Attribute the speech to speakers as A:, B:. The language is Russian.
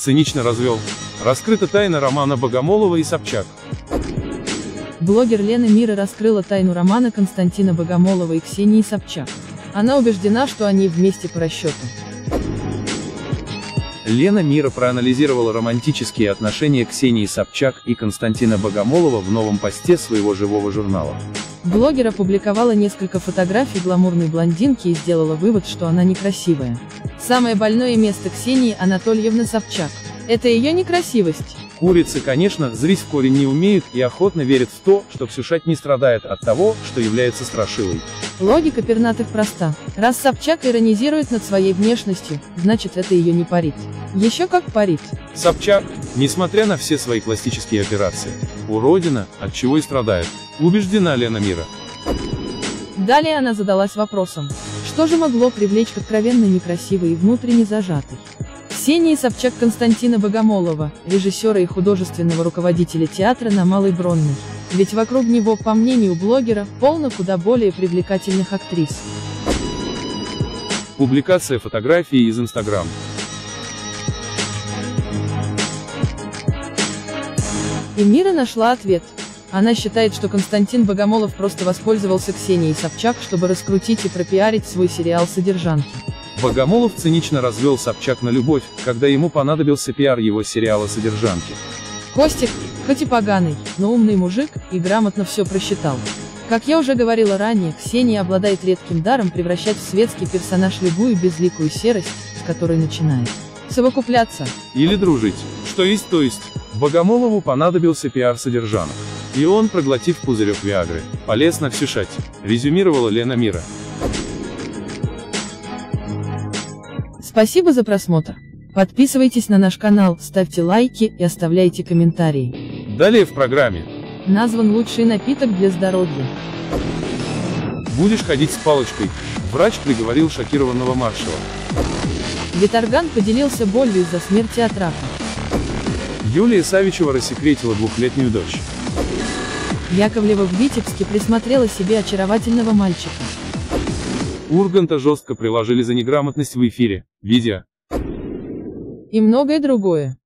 A: цинично развел. Раскрыта тайна романа Богомолова и Собчак.
B: Блогер Лена Мира раскрыла тайну романа Константина Богомолова и Ксении Собчак. Она убеждена, что они вместе по расчету.
A: Лена Мира проанализировала романтические отношения Ксении Собчак и Константина Богомолова в новом посте своего живого журнала.
B: Блогер опубликовала несколько фотографий гламурной блондинки и сделала вывод, что она некрасивая. Самое больное место Ксении Анатольевны Собчак. Это ее некрасивость.
A: Курицы, конечно, зрить в корень не умеют и охотно верят в то, что Ксюшать не страдает от того, что является страшилой.
B: Логика пернатых проста. Раз Собчак иронизирует над своей внешностью, значит это ее не парит. Еще как парит.
A: Собчак, несмотря на все свои пластические операции, уродина, от чего и страдает, убеждена Лена Мира.
B: Далее она задалась вопросом, что же могло привлечь к откровенно некрасивой и внутренне зажатой. Ксении Собчак Константина Богомолова, режиссера и художественного руководителя театра на Малой Бронной. Ведь вокруг него, по мнению блогера, полно куда более привлекательных актрис.
A: Публикация фотографии из Инстаграм.
B: И Мира нашла ответ. Она считает, что Константин Богомолов просто воспользовался Ксенией Собчак, чтобы раскрутить и пропиарить свой сериал «Содержанки».
A: Богомолов цинично развел Собчак на любовь, когда ему понадобился пиар его сериала «Содержанки».
B: Костик, хоть и поганый, но умный мужик, и грамотно все просчитал. Как я уже говорила ранее, Ксения обладает редким даром превращать в светский персонаж любую безликую серость, с которой начинает совокупляться.
A: Или дружить. Что есть, то есть. Богомолову понадобился пиар содержанок. И он, проглотив пузырек Виагры, полез на Ксюшать, резюмировала Лена Мира.
B: Спасибо за просмотр. Подписывайтесь на наш канал, ставьте лайки и оставляйте комментарии.
A: Далее в программе.
B: Назван лучший напиток для здоровья.
A: Будешь ходить с палочкой. Врач приговорил шокированного маршала.
B: Виторган поделился болью из-за смерти от рака.
A: Юлия Савичева рассекретила двухлетнюю дочь.
B: Яковлева в Витебске присмотрела себе очаровательного мальчика.
A: Урганта жестко приложили за неграмотность в эфире, видео.
B: И многое другое.